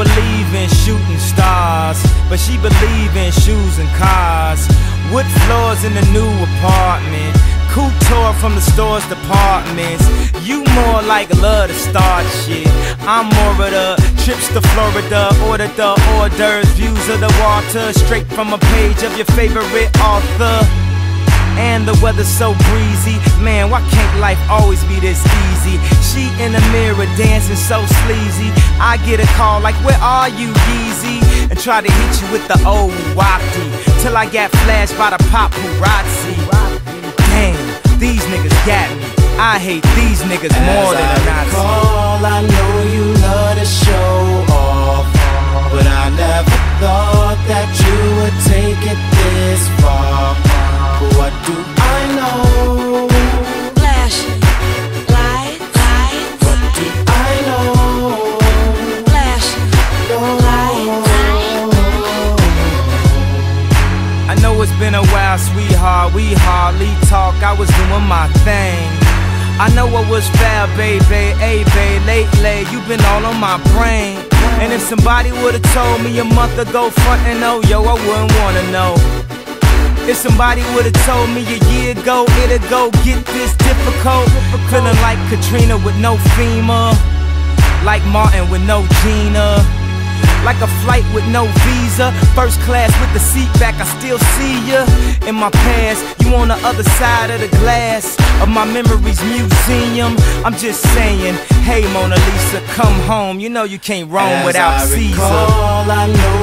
believe in shooting stars, but she believe in shoes and cars. Wood floors in the new apartment. Couture from the store's departments. You more like love to start shit. I'm more of the trips to Florida, order the hors d'oeuvres, views of the water, straight from a page of your favorite author. And the weather's so breezy. Man, why can't life always be this easy? She in the mirror dancing so sleazy. I get a call like, Where are you, Yeezy? And try to hit you with the old wafty. Till I got flashed by the paparazzi. Damn, these niggas got me. I hate these niggas more than I Nazi. recall, I know you love to show while, sweetheart. We hardly talk. I was doing my thing. I know I was foul, baby. Hey, babe, lately you've been all on my brain. And if somebody would've told me a month ago, front and oh, yo, I wouldn't wanna know. If somebody would've told me a year ago, it'd go get this difficult. Feeling like Katrina with no FEMA. Like Martin with no Gina. Like a flight with no visa. First class with the seat back, I still see ya. In my past, you on the other side of the glass of my memories museum. I'm just saying, hey Mona Lisa, come home. You know you can't roam As without I Caesar. recall, I know